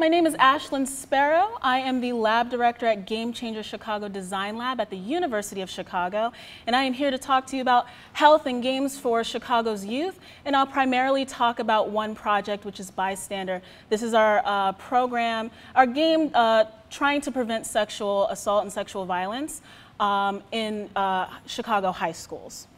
my name is Ashlyn Sparrow. I am the lab director at Game Changer Chicago Design Lab at the University of Chicago, and I am here to talk to you about health and games for Chicago's youth, and I'll primarily talk about one project, which is Bystander. This is our uh, program, our game uh, trying to prevent sexual assault and sexual violence um, in uh, Chicago high schools.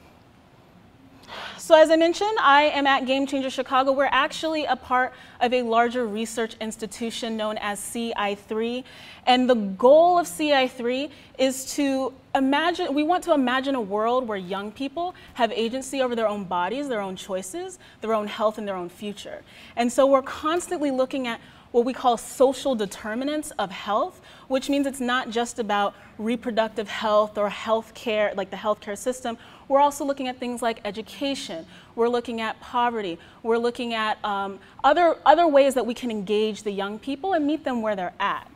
So as I mentioned, I am at Game Changer Chicago. We're actually a part of a larger research institution known as CI3. And the goal of CI3 is to imagine, we want to imagine a world where young people have agency over their own bodies, their own choices, their own health, and their own future. And so we're constantly looking at what we call social determinants of health, which means it's not just about reproductive health or health care, like the healthcare system. We're also looking at things like education. We're looking at poverty. We're looking at um, other, other ways that we can engage the young people and meet them where they're at.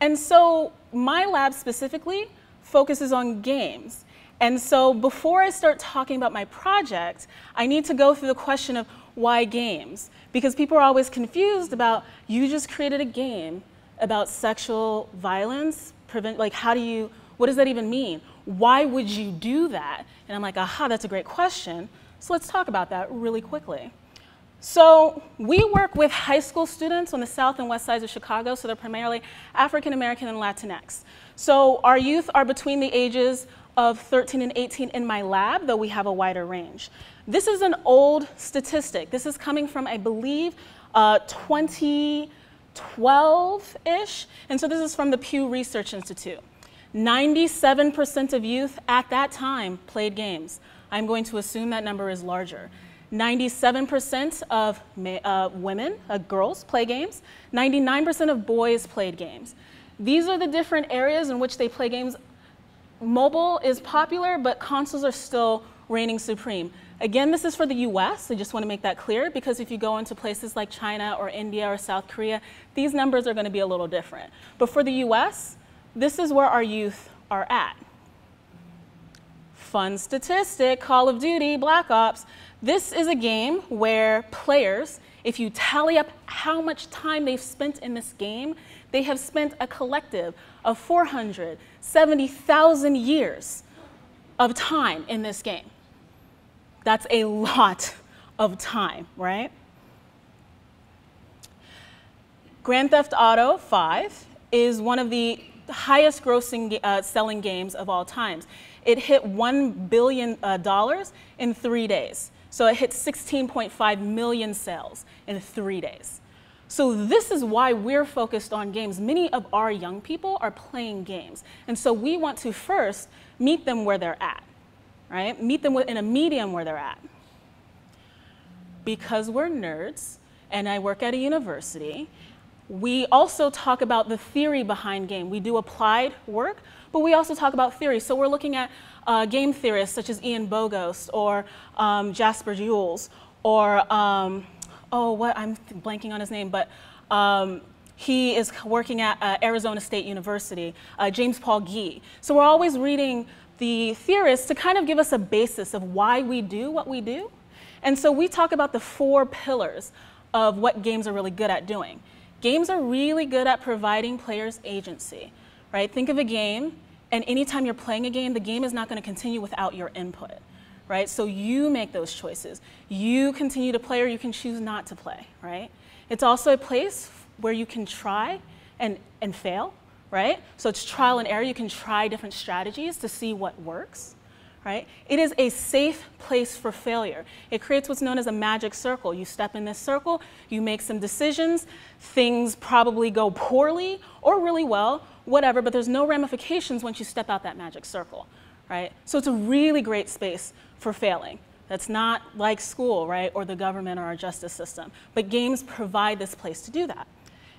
And so my lab specifically focuses on games. And so before I start talking about my project, I need to go through the question of why games? Because people are always confused about you just created a game about sexual violence, prevent, like how do you, what does that even mean? Why would you do that? And I'm like, aha, that's a great question. So let's talk about that really quickly. So we work with high school students on the south and west sides of Chicago, so they're primarily African American and Latinx. So our youth are between the ages of 13 and 18 in my lab, though we have a wider range. This is an old statistic. This is coming from, I believe, uh, 2012-ish. And so this is from the Pew Research Institute. 97% of youth at that time played games. I'm going to assume that number is larger. 97% of uh, women, uh, girls, play games. 99% of boys played games. These are the different areas in which they play games. Mobile is popular, but consoles are still reigning supreme. Again, this is for the US, I just want to make that clear because if you go into places like China or India or South Korea, these numbers are going to be a little different. But for the US, this is where our youth are at. Fun statistic, Call of Duty, Black Ops. This is a game where players, if you tally up how much time they've spent in this game, they have spent a collective of 470,000 years of time in this game. That's a lot of time, right? Grand Theft Auto 5 is one of the highest grossing uh, selling games of all times. It hit $1 billion uh, in three days. So it hit 16.5 million sales in three days. So this is why we're focused on games. Many of our young people are playing games. And so we want to first meet them where they're at right? Meet them in a medium where they're at. Because we're nerds and I work at a university, we also talk about the theory behind game. We do applied work, but we also talk about theory. So we're looking at uh, game theorists such as Ian Bogost or um, Jesper Juul or, um, oh, what, I'm blanking on his name, but um, he is working at uh, Arizona State University, uh, James Paul Gee. So we're always reading the theorists to kind of give us a basis of why we do what we do. And so we talk about the four pillars of what games are really good at doing. Games are really good at providing players agency, right? Think of a game, and anytime you're playing a game, the game is not going to continue without your input, right? So you make those choices. You continue to play or you can choose not to play, right? It's also a place where you can try and, and fail, right? So it's trial and error. You can try different strategies to see what works, right? It is a safe place for failure. It creates what's known as a magic circle. You step in this circle, you make some decisions, things probably go poorly or really well, whatever, but there's no ramifications once you step out that magic circle, right? So it's a really great space for failing. That's not like school, right, or the government or our justice system. But games provide this place to do that.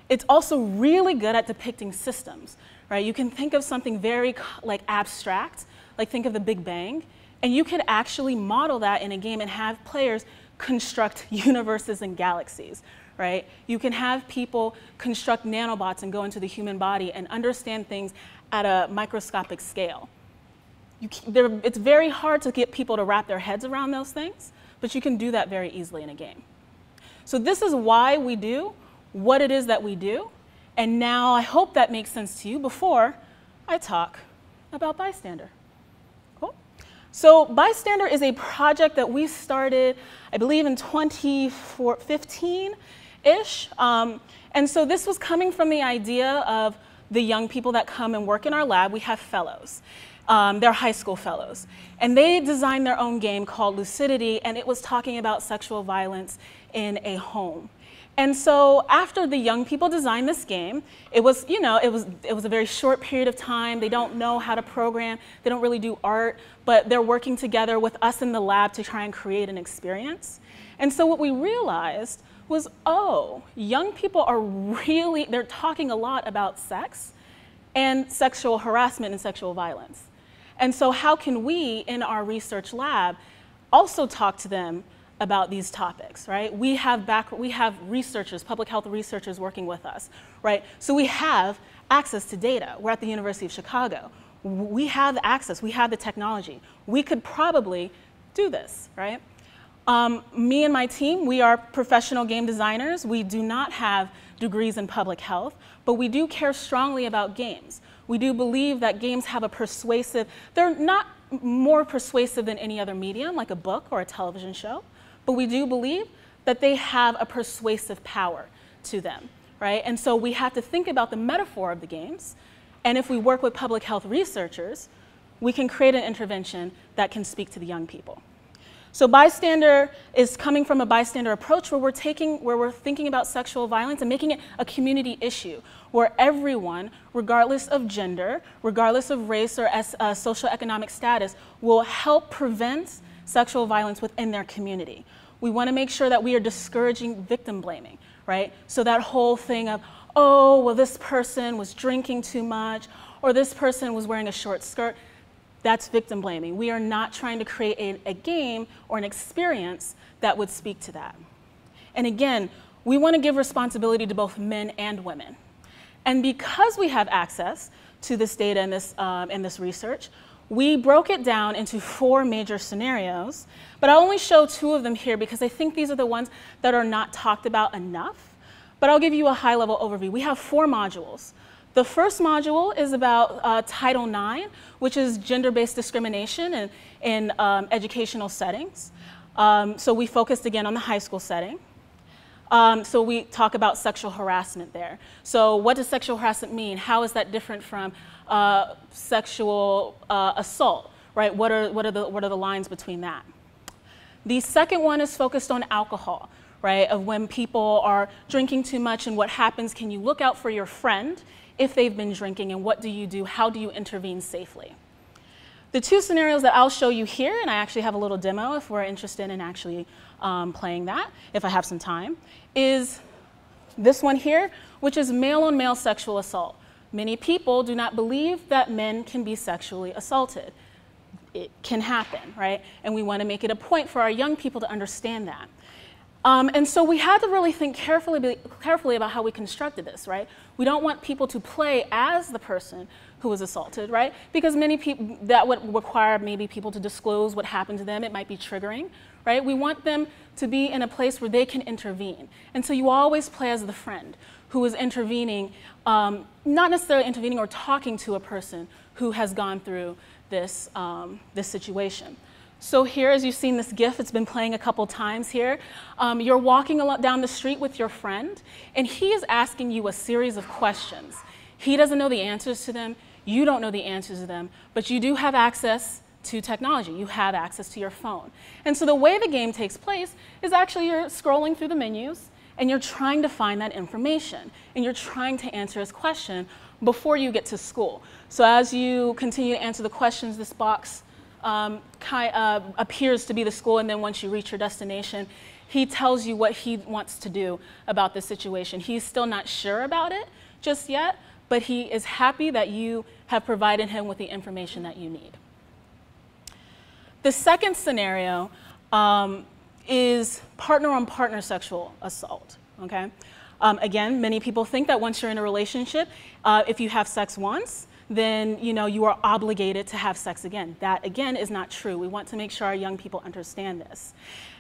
It's also really good at depicting systems, right? You can think of something very like abstract, like think of the Big Bang, and you could actually model that in a game and have players construct universes and galaxies, right? You can have people construct nanobots and go into the human body and understand things at a microscopic scale. it's very hard to get people to wrap their heads around those things, but you can do that very easily in a game. So this is why we do what it is that we do, And now I hope that makes sense to you before I talk about Bystander. So Bystander is a project that we started, I believe, in 2015-ish. Um, and so this was coming from the idea of the young people that come and work in our lab. We have fellows. Um, they're high school fellows. And they designed their own game called Lucidity, and it was talking about sexual violence in a home. And so after the young people designed this game, it was, you know, it was, it was a very short period of time. They don't know how to program. They don't really do art, but they're working together with us in the lab to try and create an experience. And so what we realized was, oh, young people are really, they're talking a lot about sex and sexual harassment and sexual violence. And so how can we in our research lab also talk to them about these topics, right? We have back, we have researchers, public health researchers working with us, right? So we have access to data. We're at the University of Chicago. We have access, we have the technology. We could probably do this, right? Um, me and my team, we are professional game designers. We do not have degrees in public health, but we do care strongly about games. We do believe that games have a persuasive, they're not more persuasive than any other medium, like a book or a television show, but we do believe that they have a persuasive power to them, right? And so we have to think about the metaphor of the games, and if we work with public health researchers, we can create an intervention that can speak to the young people. So bystander is coming from a bystander approach where we're taking, where we're thinking about sexual violence and making it a community issue, where everyone, regardless of gender, regardless of race or uh, social economic status, will help prevent sexual violence within their community. We want to make sure that we are discouraging victim blaming, right? So that whole thing of, oh, well, this person was drinking too much, or this person was wearing a short skirt. That's victim blaming. We are not trying to create a, a game or an experience that would speak to that. And again, we want to give responsibility to both men and women. And because we have access to this data and this, um, and this research, we broke it down into four major scenarios, but I only show two of them here because I think these are the ones that are not talked about enough. But I'll give you a high level overview. We have four modules. The first module is about uh, Title IX, which is gender-based discrimination in, in um, educational settings. Um, so we focused again on the high school setting. Um, so we talk about sexual harassment there. So what does sexual harassment mean? How is that different from uh, sexual uh, assault, right? What are, what, are the, what are the lines between that? The second one is focused on alcohol, right? Of when people are drinking too much and what happens, can you look out for your friend if they've been drinking and what do you do? How do you intervene safely? The two scenarios that I'll show you here, and I actually have a little demo if we're interested in actually um, playing that, if I have some time, is this one here, which is male on male sexual assault. Many people do not believe that men can be sexually assaulted. It can happen, right? And we want to make it a point for our young people to understand that. Um, and so we had to really think carefully, carefully about how we constructed this, right? We don't want people to play as the person who was assaulted, right? Because many people, that would require maybe people to disclose what happened to them. It might be triggering, right? We want them to be in a place where they can intervene. And so you always play as the friend who is intervening, um, not necessarily intervening or talking to a person who has gone through this, um, this situation. So here, as you've seen this GIF, it's been playing a couple times here. Um, you're walking a lot down the street with your friend, and he is asking you a series of questions. He doesn't know the answers to them. You don't know the answers to them, but you do have access to technology. You have access to your phone. And so the way the game takes place is actually you're scrolling through the menus, and you're trying to find that information, and you're trying to answer his question before you get to school. So as you continue to answer the questions, this box um, kind, uh, appears to be the school, and then once you reach your destination, he tells you what he wants to do about the situation. He's still not sure about it just yet, but he is happy that you have provided him with the information that you need. The second scenario um, is partner on partner sexual assault. Okay? Um, again, many people think that once you're in a relationship, uh, if you have sex once, then you know you are obligated to have sex again. That again is not true. We want to make sure our young people understand this.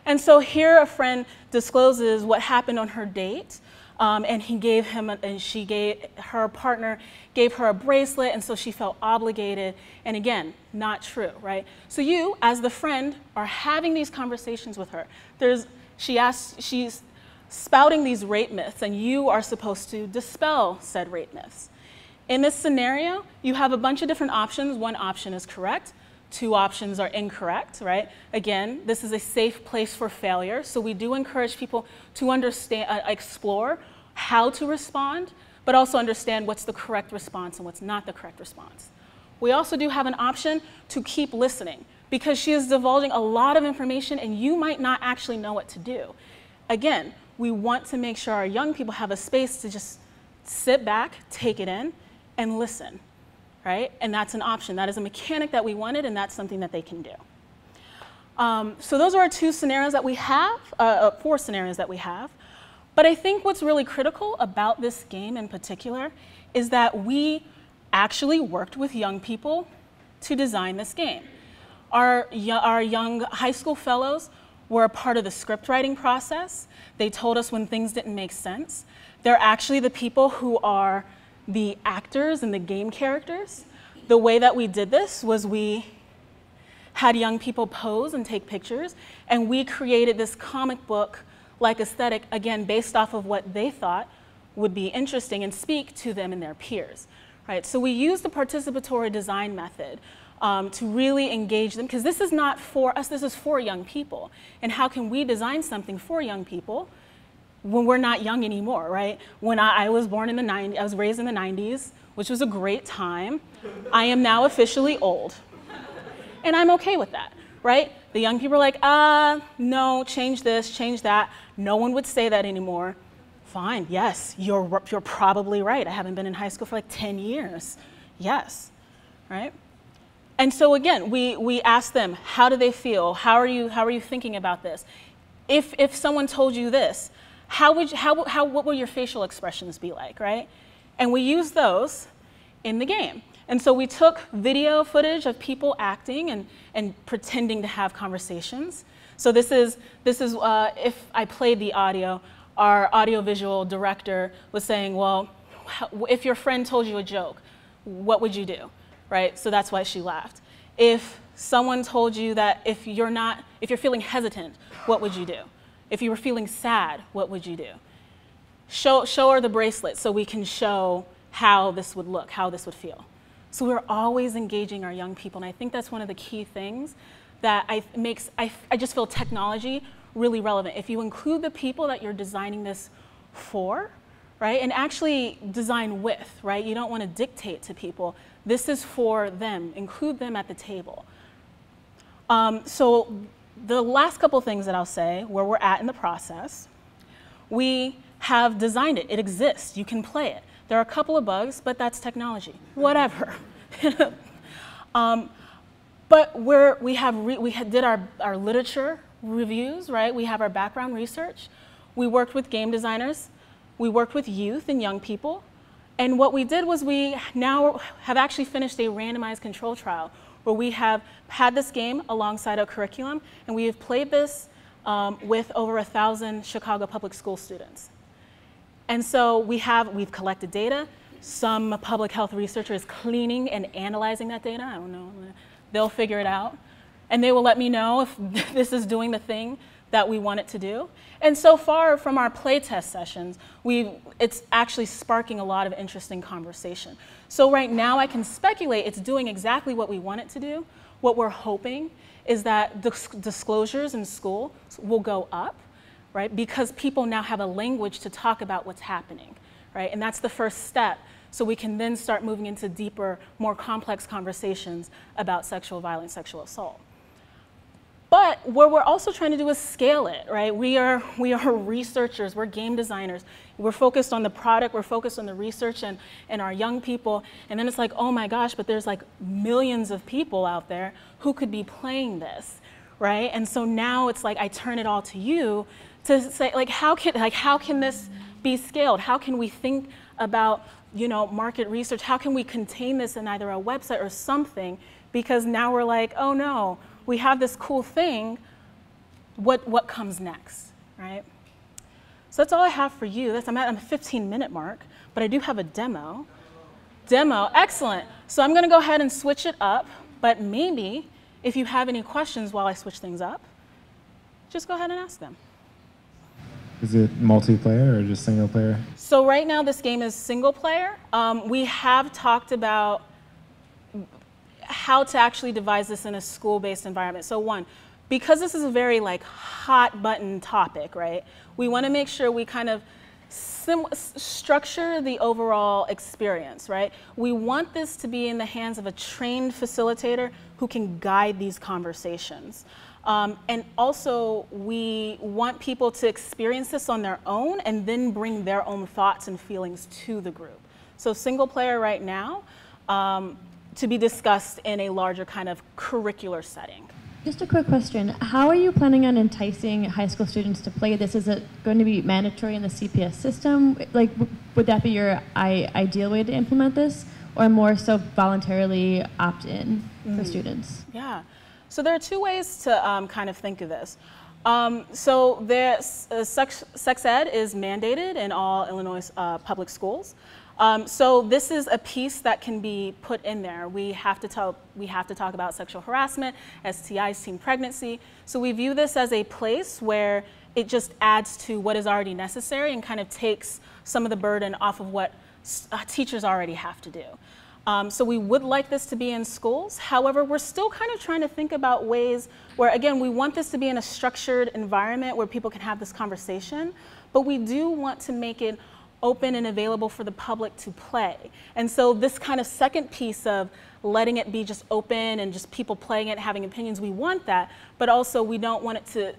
And so here a friend discloses what happened on her date Um, and he gave him, a, and she gave, her partner gave her a bracelet, and so she felt obligated. And again, not true, right? So you, as the friend, are having these conversations with her. There's, she asks, she's spouting these rape myths, and you are supposed to dispel said rape myths. In this scenario, you have a bunch of different options. One option is correct, two options are incorrect, right? Again, this is a safe place for failure, so we do encourage people to understand, uh, explore how to respond, but also understand what's the correct response and what's not the correct response. We also do have an option to keep listening because she is divulging a lot of information and you might not actually know what to do. Again, we want to make sure our young people have a space to just sit back, take it in, and listen right? And that's an option. That is a mechanic that we wanted, and that's something that they can do. Um, so those are our two scenarios that we have, uh, uh, four scenarios that we have. But I think what's really critical about this game in particular is that we actually worked with young people to design this game. Our, our young high school fellows were a part of the script writing process. They told us when things didn't make sense. They're actually the people who are the actors and the game characters. The way that we did this was we had young people pose and take pictures, and we created this comic book like aesthetic, again, based off of what they thought would be interesting and speak to them and their peers. Right? So we use the participatory design method um, to really engage them, because this is not for us, this is for young people. And how can we design something for young people when we're not young anymore, right? When I, I, was born in the 90s, I was raised in the 90s, which was a great time. I am now officially old. And I'm okay with that, right? The young people are like, uh, no, change this, change that. No one would say that anymore. Fine, yes, you're, you're probably right. I haven't been in high school for like 10 years. Yes, right? And so again, we, we ask them, how do they feel? How are you, how are you thinking about this? If, if someone told you this, how would you, how, how, what will your facial expressions be like, right? And we use those in the game. And so we took video footage of people acting and, and pretending to have conversations. So this is, this is uh, if I played the audio, our audiovisual director was saying, well, if your friend told you a joke, what would you do, right? So that's why she laughed. If someone told you that if you're not, if you're feeling hesitant, what would you do? If you were feeling sad, what would you do? Show, show her the bracelet so we can show how this would look, how this would feel. So we're always engaging our young people, and I think that's one of the key things that I makes I, I just feel technology really relevant. If you include the people that you're designing this for, right, and actually design with, right, you don't want to dictate to people. This is for them. Include them at the table. Um, so the last couple things that I'll say, where we're at in the process, we have designed it. It exists. You can play it. There are a couple of bugs, but that's technology. Whatever. um, but we're, we have we did our, our literature reviews, right? We have our background research. We worked with game designers. We worked with youth and young people. And what we did was we now have actually finished a randomized control trial where we have had this game alongside our curriculum, and we have played this um, with over a thousand Chicago public school students. And so we have, we've collected data. Some public health researcher is cleaning and analyzing that data. I don't know. They'll figure it out. And they will let me know if this is doing the thing that we want it to do. And so far from our playtest sessions, we it's actually sparking a lot of interesting conversation. So right now I can speculate it's doing exactly what we want it to do. What we're hoping is that the disclosures in school will go up, right? Because people now have a language to talk about what's happening, right? And that's the first step. So we can then start moving into deeper, more complex conversations about sexual violence, sexual assault. But what we're also trying to do is scale it, right? We are, we are researchers, we're game designers. We're focused on the product, we're focused on the research and, and our young people. And then it's like, oh my gosh, but there's like millions of people out there who could be playing this, right? And so now it's like I turn it all to you to say, like, how can, like, how can this be scaled? How can we think about, you know, market research? How can we contain this in either a website or something? Because now we're like, oh no, we have this cool thing, what, what comes next, right? So that's all I have for you. That's, I'm at a 15 minute mark, but I do have a demo. Demo, excellent. So I'm gonna go ahead and switch it up, but maybe if you have any questions while I switch things up, just go ahead and ask them. Is it multiplayer or just single player? So right now this game is single player. Um, we have talked about how to actually devise this in a school-based environment. So one, because this is a very like hot button topic, right? We want to make sure we kind of structure the overall experience, right? We want this to be in the hands of a trained facilitator who can guide these conversations. Um, and also, we want people to experience this on their own and then bring their own thoughts and feelings to the group. So, single player right now, um, to be discussed in a larger kind of curricular setting. Just a quick question. How are you planning on enticing high school students to play this? Is it going to be mandatory in the CPS system? Like, would that be your ideal way to implement this? Or more so voluntarily opt in mm. for students? Yeah. So there are two ways to um, kind of think of this. Um, so there's, uh, sex, sex, ed is mandated in all Illinois uh, public schools. Um, so this is a piece that can be put in there. We have to talk, we have to talk about sexual harassment, STIs, teen pregnancy. So we view this as a place where it just adds to what is already necessary and kind of takes some of the burden off of what uh, teachers already have to do. Um, so we would like this to be in schools. However, we're still kind of trying to think about ways where, again, we want this to be in a structured environment where people can have this conversation, but we do want to make it open and available for the public to play. And so this kind of second piece of letting it be just open and just people playing it, having opinions, we want that, but also we don't want it to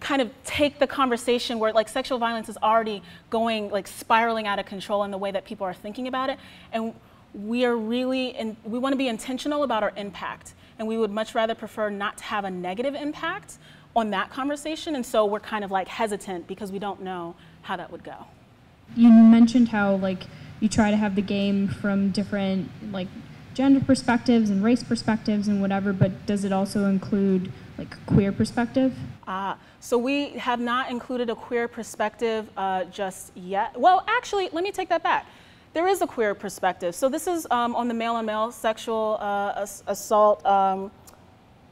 kind of take the conversation where like sexual violence is already going like spiraling out of control in the way that people are thinking about it and we are really, in, we want to be intentional about our impact. And we would much rather prefer not to have a negative impact on that conversation. And so we're kind of like hesitant because we don't know how that would go. You mentioned how like you try to have the game from different like gender perspectives and race perspectives and whatever, but does it also include like queer perspective? Ah, so we have not included a queer perspective uh, just yet. Well, actually, let me take that back there is a queer perspective. So this is um, on the male-on-male sexual uh, assault um,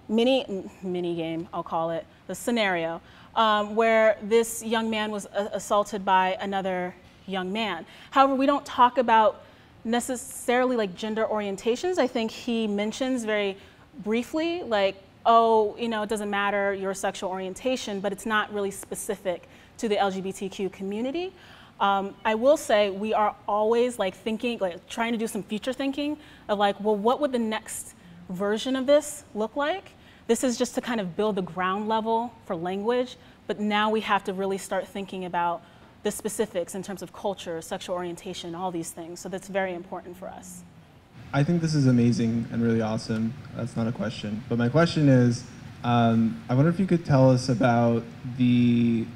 mini mini game, I'll call it, the scenario, um, where this young man was assaulted by another young man. However, we don't talk about necessarily like gender orientations. I think he mentions very briefly, like, oh, you know, it doesn't matter your sexual orientation, but it's not really specific to the LGBTQ community. Um, I will say we are always like thinking, like trying to do some future thinking of like, well, what would the next version of this look like? This is just to kind of build the ground level for language, but now we have to really start thinking about the specifics in terms of culture, sexual orientation, all these things. So that's very important for us. I think this is amazing and really awesome. That's not a question. But my question is, um, I wonder if you could tell us about the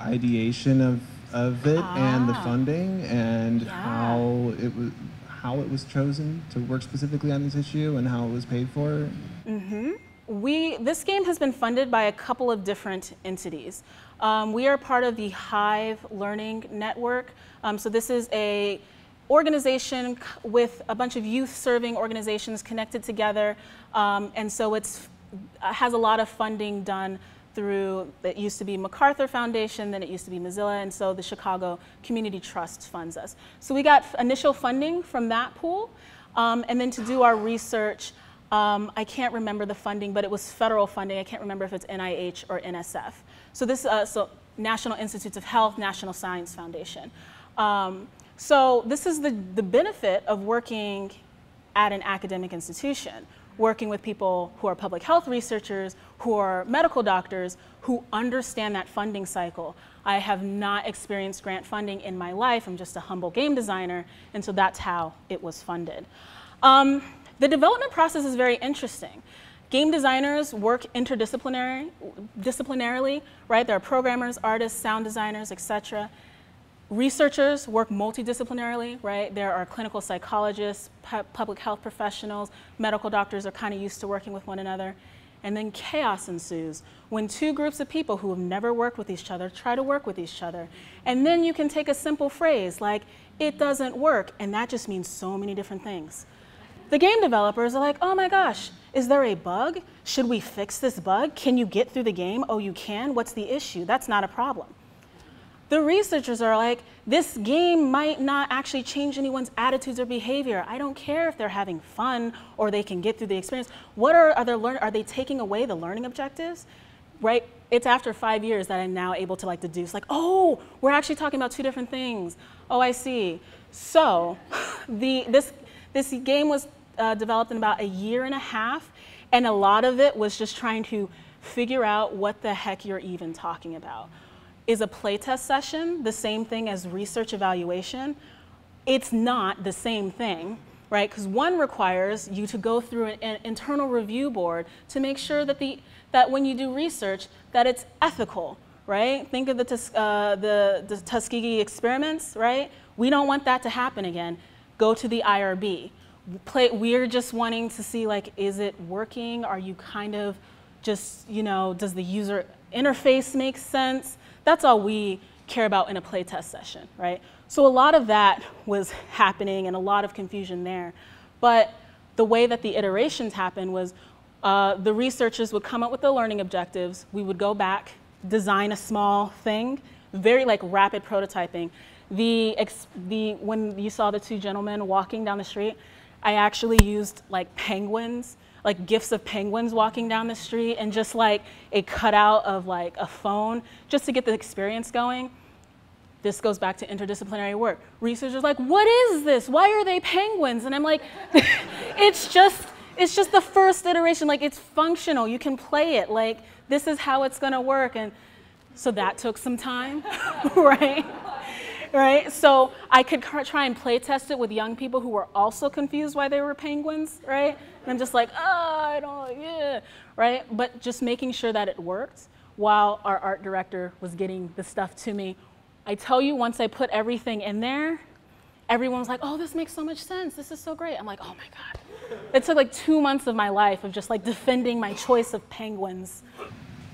ideation of of it ah. and the ah. funding and yeah. how it was how it was chosen to work specifically on this issue and how it was paid for? Mm-hmm. We, this game has been funded by a couple of different entities. Um, we are part of the Hive Learning Network. Um, so this is a organization with a bunch of youth serving organizations connected together. Um, and so it has a lot of funding done through, it used to be MacArthur Foundation, then it used to be Mozilla, and so the Chicago Community Trust funds us. So we got initial funding from that pool, um, and then to do our research, um, I can't remember the funding, but it was federal funding. I can't remember if it's NIH or NSF. So this, uh, so National Institutes of Health, National Science Foundation. Um, so this is the, the benefit of working at an academic institution working with people who are public health researchers, who are medical doctors, who understand that funding cycle. I have not experienced grant funding in my life. I'm just a humble game designer, and so that's how it was funded. Um, the development process is very interesting. Game designers work interdisciplinary, disciplinarily, right? There are programmers, artists, sound designers, etc. Researchers work multidisciplinarily, right? There are clinical psychologists, pu public health professionals, medical doctors are kind of used to working with one another. And then chaos ensues when two groups of people who have never worked with each other try to work with each other. And then you can take a simple phrase like, it doesn't work, and that just means so many different things. The game developers are like, oh my gosh, is there a bug? Should we fix this bug? Can you get through the game? Oh, you can? What's the issue? That's not a problem. The researchers are like, this game might not actually change anyone's attitudes or behavior. I don't care if they're having fun or they can get through the experience. What are other learn? Are they taking away the learning objectives? Right? It's after five years that I'm now able to like deduce, like, oh, we're actually talking about two different things. Oh, I see. So, the this this game was uh, developed in about a year and a half, and a lot of it was just trying to figure out what the heck you're even talking about. Is a playtest session the same thing as research evaluation? It's not the same thing, right? Because one requires you to go through an, an, internal review board to make sure that, the, that when you do research, that it's ethical, right? Think of the, uh, the, the Tuskegee experiments, right? We don't want that to happen again. Go to the IRB. Play, we're just wanting to see like, is it working? Are you kind of just, you know, does the user interface make sense? That's all we care about in a playtest session, right? So a lot of that was happening and a lot of confusion there. But the way that the iterations happened was uh, the researchers would come up with the learning objectives. We would go back, design a small thing, very like rapid prototyping. The, the, when you saw the two gentlemen walking down the street, I actually used like penguins like GIFs of penguins walking down the street and just like a cutout of like a phone just to get the experience going. This goes back to interdisciplinary work. Researchers like, what is this? Why are they penguins? And I'm like, it's just, it's just the first iteration. Like it's functional. You can play it. Like this is how it's gonna work. And so that took some time, right? Right? So I could try and play test it with young people who were also confused why they were penguins, right? And I'm just like, oh, I don't, yeah, right? But just making sure that it worked while our art director was getting the stuff to me. I tell you, once I put everything in there, everyone was like, oh, this makes so much sense. This is so great. I'm like, oh my God. It took like two months of my life of just like defending my choice of penguins.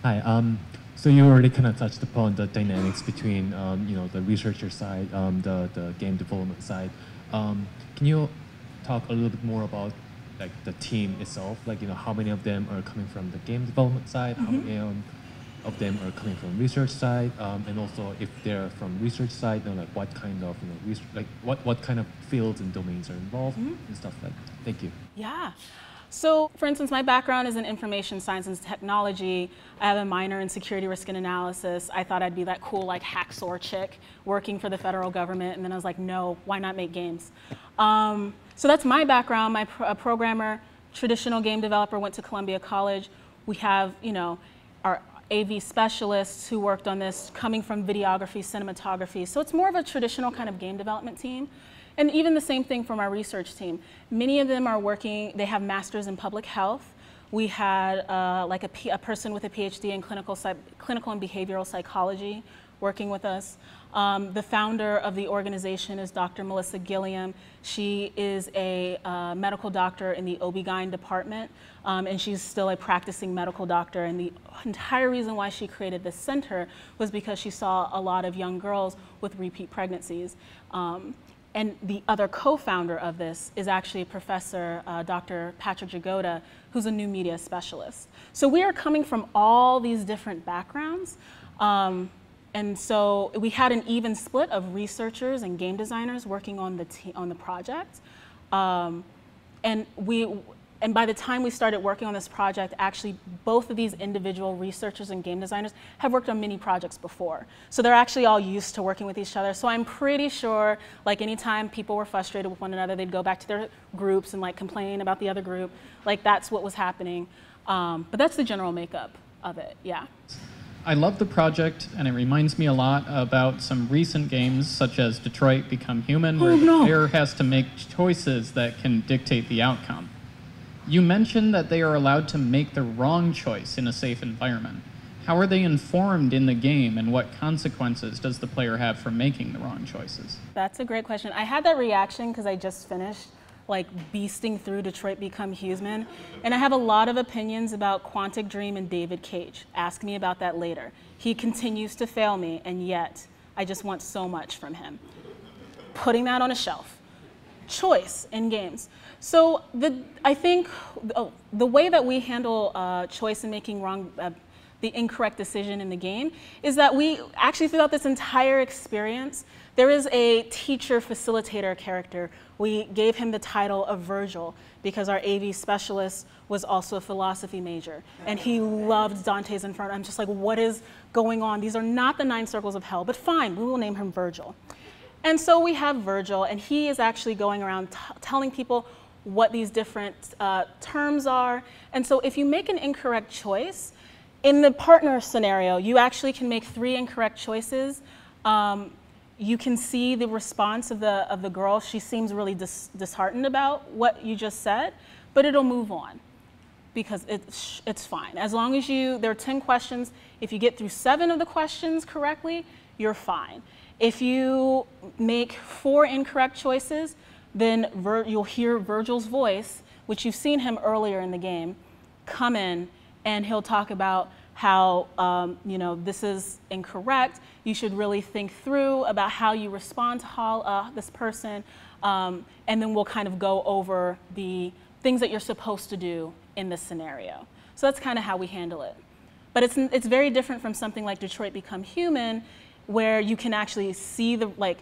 Hi, um, so you already kind of touched upon the dynamics between um, you know the researcher side, um, the the game development side. Um, can you talk a little bit more about like the team itself? Like you know how many of them are coming from the game development side? Mm -hmm. How mm-hmm. many um, of them are coming from research side? Um, and also if they're from research side, know, like what kind of you know research, like what what kind of fields and domains are involved mm -hmm. and stuff like. That. Thank you. Yeah. So for instance, my background is in information science and technology. I have a minor in security risk and analysis. I thought I'd be that cool like hacksaw chick working for the federal government. And then I was like, no, why not make games? Um, so that's my background. My pro programmer, traditional game developer, went to Columbia College. We have, you know, our AV specialists who worked on this coming from videography, cinematography. So it's more of a traditional kind of game development team. And even the same thing from our research team. Many of them are working, they have masters in public health. We had uh, like a, P a person with a PhD in clinical, clinical and behavioral psychology working with us. Um, the founder of the organization is Dr. Melissa Gilliam. She is a uh, medical doctor in the OB-GYN department, um, and she's still a practicing medical doctor. And the entire reason why she created this center was because she saw a lot of young girls with repeat pregnancies. Um, and the other co-founder of this is actually Professor uh, Dr. Patrick Jagoda, who's a new media specialist. So we are coming from all these different backgrounds. Um, and so we had an even split of researchers and game designers working on the, on the project. Um, and we, and by the time we started working on this project, actually both of these individual researchers and game designers have worked on many projects before. So they're actually all used to working with each other. So I'm pretty sure like anytime people were frustrated with one another, they'd go back to their groups and like complain about the other group. Like that's what was happening. Um, but that's the general makeup of it, yeah. I love the project, and it reminds me a lot about some recent games, such as Detroit Become Human, where oh, no. the player has to make choices that can dictate the outcome. You mentioned that they are allowed to make the wrong choice in a safe environment. How are they informed in the game and what consequences does the player have for making the wrong choices? That's a great question. I had that reaction because I just finished like beasting through Detroit Become Human. And I have a lot of opinions about Quantic Dream and David Cage. Ask me about that later. He continues to fail me, and yet I just want so much from him. Putting that on a shelf. Choice in games. So the, I think oh, the way that we handle uh, choice and making wrong, uh, the incorrect decision in the game is that we actually throughout this entire experience, there is a teacher facilitator character. We gave him the title of Virgil because our AV specialist was also a philosophy major and he loved Dante's Inferno. I'm just like, what is going on? These are not the nine circles of hell, but fine, we will name him Virgil. And so we have Virgil, and he is actually going around telling people what these different uh, terms are. And so if you make an incorrect choice, in the partner scenario, you actually can make three incorrect choices. Um, you can see the response of the, of the girl. She seems really dis disheartened about what you just said, but it'll move on because it's, it's fine. As long as you, there are 10 questions. If you get through seven of the questions correctly, you're fine. If you make four incorrect choices, then Vir you'll hear Virgil's voice, which you've seen him earlier in the game, come in and he'll talk about how um, you know this is incorrect. You should really think through about how you respond to how, uh, this person, um, and then we'll kind of go over the things that you're supposed to do in this scenario. So that's kind of how we handle it. But it's, it's very different from something like Detroit Become Human, where you can actually see the like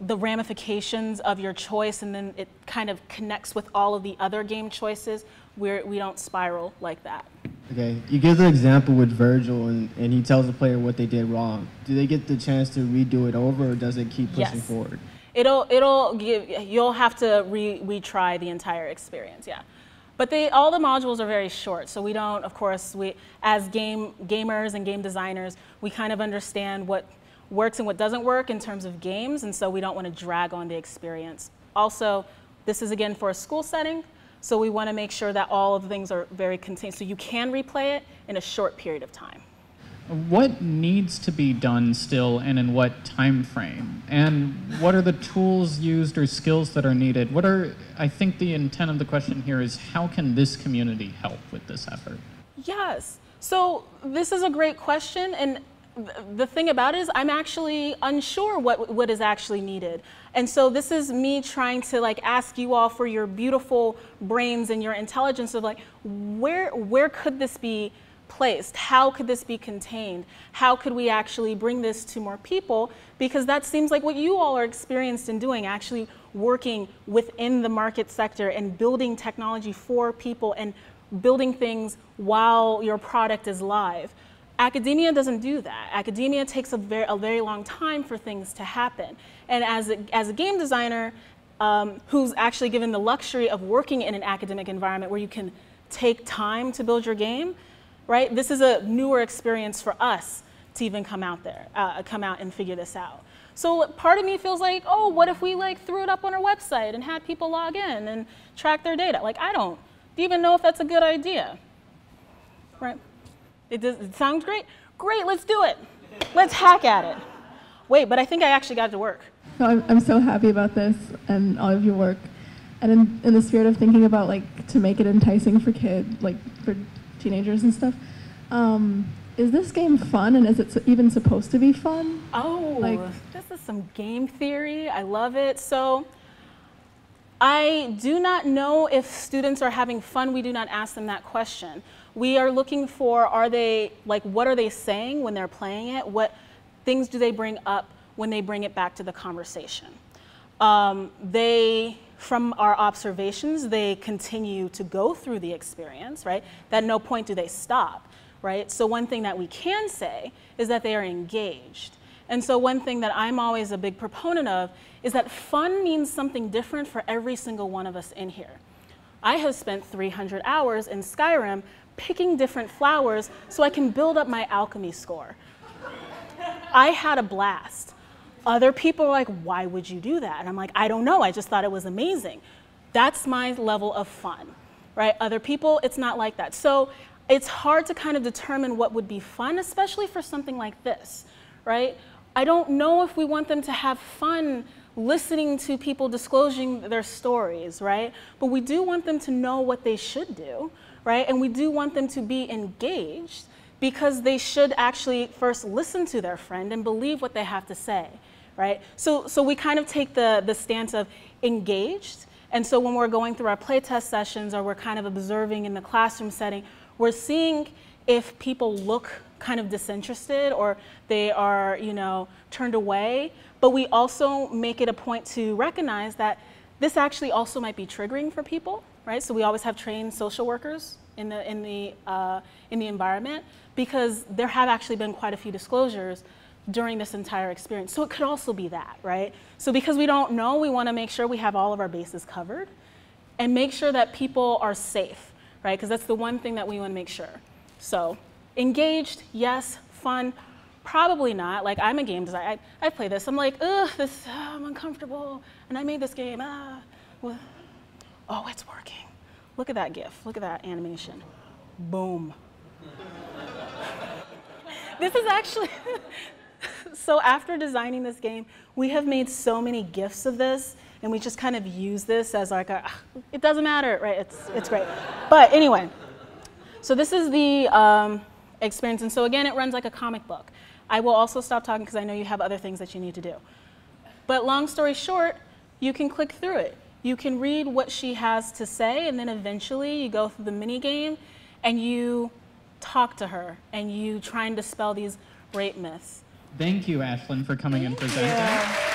the ramifications of your choice and then it kind of connects with all of the other game choices where we don't spiral like that. Okay, you give the example with Virgil and, and he tells the player what they did wrong. Do they get the chance to redo it over or does it keep pushing yes. forward? It'll, it'll give, you'll have to re, retry the entire experience, yeah. But they, all the modules are very short, so we don't, of course, we, as game, gamers and game designers, we kind of understand what works and what doesn't work in terms of games, and so we don't want to drag on the experience. Also, this is again for a school setting, so we want to make sure that all of the things are very contained, so you can replay it in a short period of time. What needs to be done still and in what time frame? And what are the tools used or skills that are needed? What are, I think the intent of the question here is how can this community help with this effort? Yes. So this is a great question, and the thing about it is I'm actually unsure what, what is actually needed. And so this is me trying to like ask you all for your beautiful brains and your intelligence of like, where, where could this be placed? How could this be contained? How could we actually bring this to more people? Because that seems like what you all are experienced in doing, actually working within the market sector and building technology for people and building things while your product is live. Academia doesn't do that. Academia takes a very, a very long time for things to happen. And as a, as a game designer um, who's actually given the luxury of working in an academic environment where you can take time to build your game, right? This is a newer experience for us to even come out there, uh, come out and figure this out. So part of me feels like, oh, what if we like threw it up on our website and had people log in and track their data? Like, I don't even know if that's a good idea, right? It, does, it sounds great? Great, let's do it. Let's hack at it. Wait, but I think I actually got it to work. No, I'm, I'm so happy about this and all of your work. And in, in the spirit of thinking about like to make it enticing for kids, like for teenagers and stuff, um, is this game fun and is it even supposed to be fun? Oh, like, this is some game theory. I love it. So I do not know if students are having fun. We do not ask them that question. We are looking for, are they, like, what are they saying when they're playing it? What things do they bring up when they bring it back to the conversation? Um, they, from our observations, they continue to go through the experience, right? At no point do they stop, right? So one thing that we can say is that they are engaged. And so one thing that I'm always a big proponent of is that fun means something different for every single one of us in here. I have spent 300 hours in Skyrim picking different flowers so I can build up my alchemy score. I had a blast. Other people are like, why would you do that? And I'm like, I don't know. I just thought it was amazing. That's my level of fun, right? Other people, it's not like that. So it's hard to kind of determine what would be fun, especially for something like this, right? I don't know if we want them to have fun listening to people disclosing their stories, right? But we do want them to know what they should do, right? And we do want them to be engaged because they should actually first listen to their friend and believe what they have to say, right? So, so we kind of take the, the stance of engaged. And so when we're going through our playtest sessions or we're kind of observing in the classroom setting, we're seeing if people look kind of disinterested or they are, you know, turned away. But we also make it a point to recognize that this actually also might be triggering for people, right? So we always have trained social workers in the, in the, uh, in the environment because there have actually been quite a few disclosures during this entire experience. So it could also be that, right? So because we don't know, we want to make sure we have all of our bases covered and make sure that people are safe, right? Because that's the one thing that we want to make sure. So engaged, yes. Fun, probably not. Like I'm a game designer. I, I play this. I'm like, ugh, this, uh, I'm uncomfortable. And I made this game. Ah. Well, oh, it's working. Look at that GIF. Look at that animation. Boom. this is actually, so after designing this game, we have made so many GIFs of this, and we just kind of use this as like a, it doesn't matter, right? It's, it's great. But anyway, so this is the um, experience. And so again, it runs like a comic book. I will also stop talking because I know you have other things that you need to do. But long story short, you can click through it. You can read what she has to say, and then eventually you go through the mini game and you talk to her and you try and dispel these rape myths. Thank you, Ashlyn, for coming and presenting. Yeah.